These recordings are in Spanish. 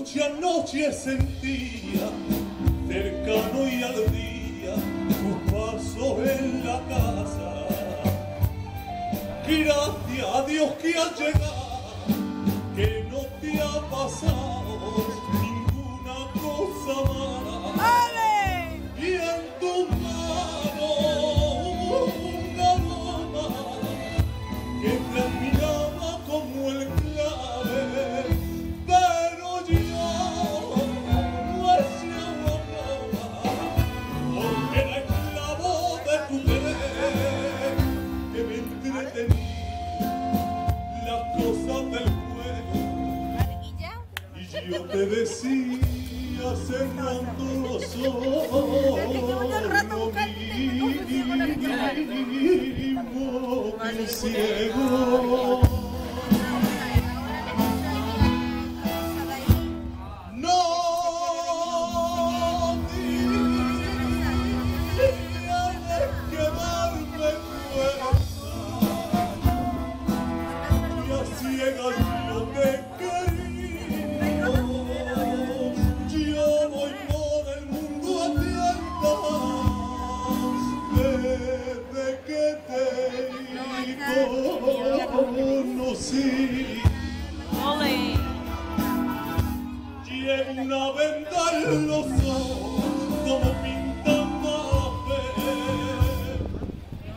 Yo muchas noches sentía cercano y al día tu paso en la casa. Gracias a Dios que has llegado, que no te ha pasado yo te decía cerrando los ojos, ciego. Conocí. Llena venda en los ojos como pintan ver.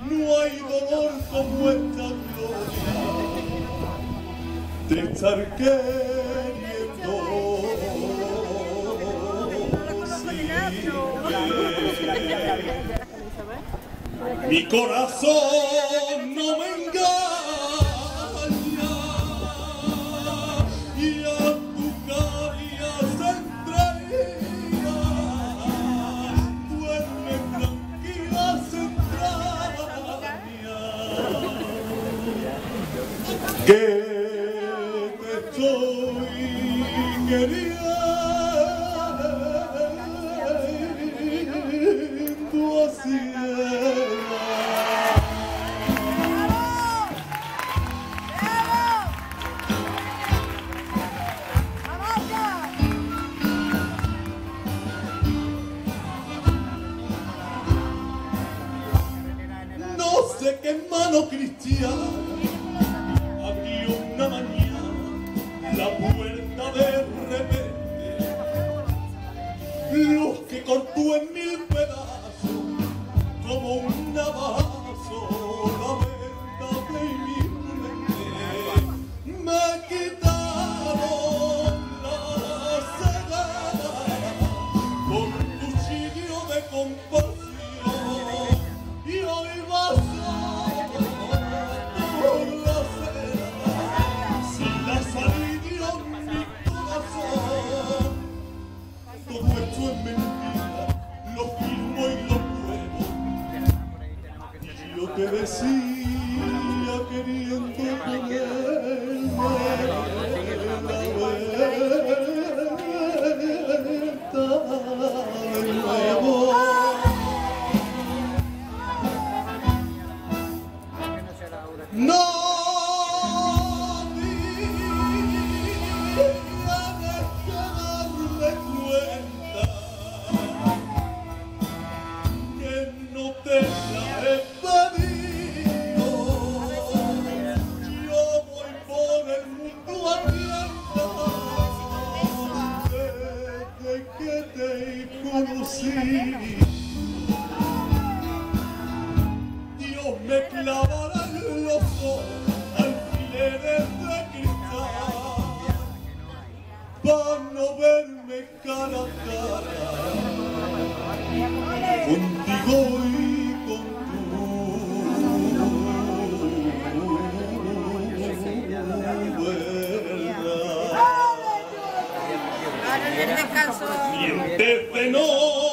No hay dolor como esta gloria de estar queriendo. Mi corazón no me Sé qué mano cristiana abrió una mañana la puerta de repente. Luz que cortó en mil Todo esto es mentira, lo firmo y lo pruebo. Y yo te decía queriendo Dios me clavará en los ojos alfileres de cristal para no verme cara a cara contigo y con tu verdad.